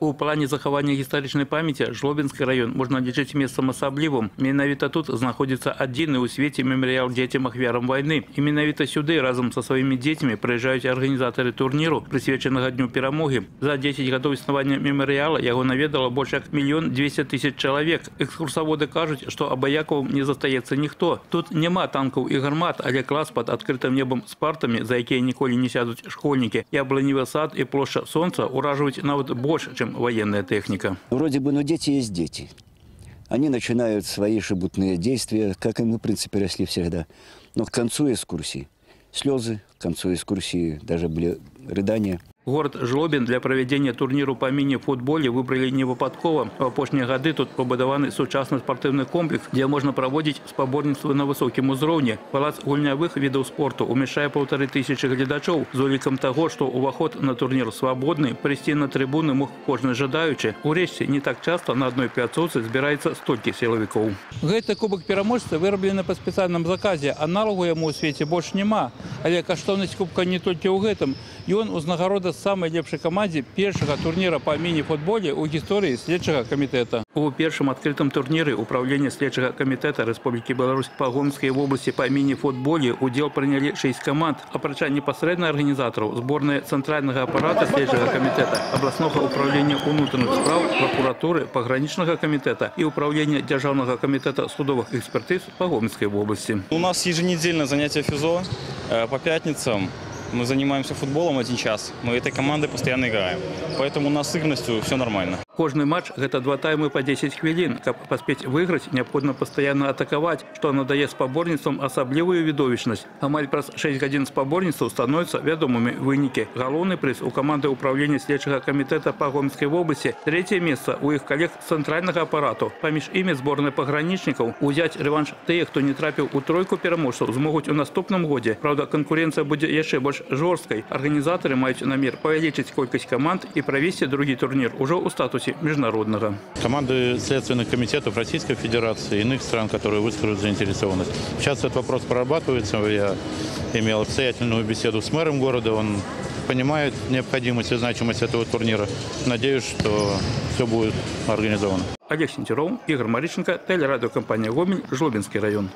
У плане захавання гістарычнай памяти Жлобінскі район можна лічыць месцам асаблівым. Менавіта тут знаходзіцца адзіны ў свеце мемарыял дзецям ахвярам вайны. І менавіта сюды разам са сваімі дзецьмі прыязджаюць арганізатары турніру, прысвечанага дню перамогі. За 10 гадоў існавання мемарыяла яго наведала больш як мільён 200 тысяч чалавек. Экскурсаводы кажуць, што абаякаў не застаецца ніхто. Тут няма танкаў і гармат, але клас пад адкрытым небам з партамі, за якія ніколі не сядуць школьнікі. Яблыневы сад і плошча сонца ўражваюць нават больш, чым военная техника. Вроде бы, но дети есть дети. Они начинают свои шебутные действия, как и мы, в принципе, росли всегда. Но к концу экскурсии слезы, к концу экскурсии даже были рыдания – Город Жлобін для проведения турніру по міні-футболі выбрали не выпадкова. В апошнія гады тут пабудаваны сучасны спортивный комплекс, где можно проводить спаборніцтвы на высокім узроўні. Палац гульнявых відаў спорту умяшчае паўтары тысячи гледачоў з улікам таго, што ўваход на турнір свабодны, прыйсці на трибуны мог кожны жадаючы. Урэшце не так часто на одной пляцоўцы збіраецца столькі сілавікоў. Гэты кубок пераможцы выраблены па спецыяльным заказе, аналагу яму ў свеце больш няма. Але каштоўнасць кубка не толькі ў гэтым. Ён узнагарода самой лепшай камандзе першага турніра па міні-футболе ў гісторыі следчага камітэта. У першым адкрытым турніры ўправлення следчага камітэта Рэспублікі Беларусь па гомскай вобласці па міні-футболе удзел прынялі 6 каманд, апрача непасрэдна арганізатараў зборная цэнтральнага апарата следчага камітэта, абласнога ўправлення ўнутраных спраў, пракуратуры, пагранічнага камітэта і ўправлення дзяржаўнага камітэта судовых экспертыз па гомскай вобласці. У нас еженедельно занятия физо э, по пятницам. мы занимаемся футболом один час. Мы этой командой постоянно играем. Поэтому у все нормально. Кожны матч гэта два таймы по 10 хвілін. Каб паспець выйграць, неабходна пастаянна атакаваць, што надае спаборніцтвам асаблівую відовішчнасць. Амаль праз 6 гадзін спаборніцтваў становяцца вядомымі вынікі. Галоўны прыз у каманды ўправлення следчага камітэта па гомскай вобласці. Трэцяе месца у іх калег цэнтральнага апарату. Паміж імі зборнай пагранічнікаў узяць рэванш тыя, хто не трапіў у тройку пераможцаў, змогуць у наступным годзе. Праўда, канкурэнцыя будзе яшчэ больш жорсткай. Арганізатары маюць намер павялічыць колькасць каманд і правесці другі турнір ужо ў статусе статусе международного. Команды следственных комитетов Российской Федерации и иных стран, которые выскажут заинтересованность. Сейчас этот вопрос прорабатывается. Я имел обстоятельную беседу с мэром города. Он понимает необходимость и значимость этого турнира. Надеюсь, что все будет организовано. Олег Сентеров, Игорь Мариченко, телерадиокомпания «Гомель», Жлобинский район.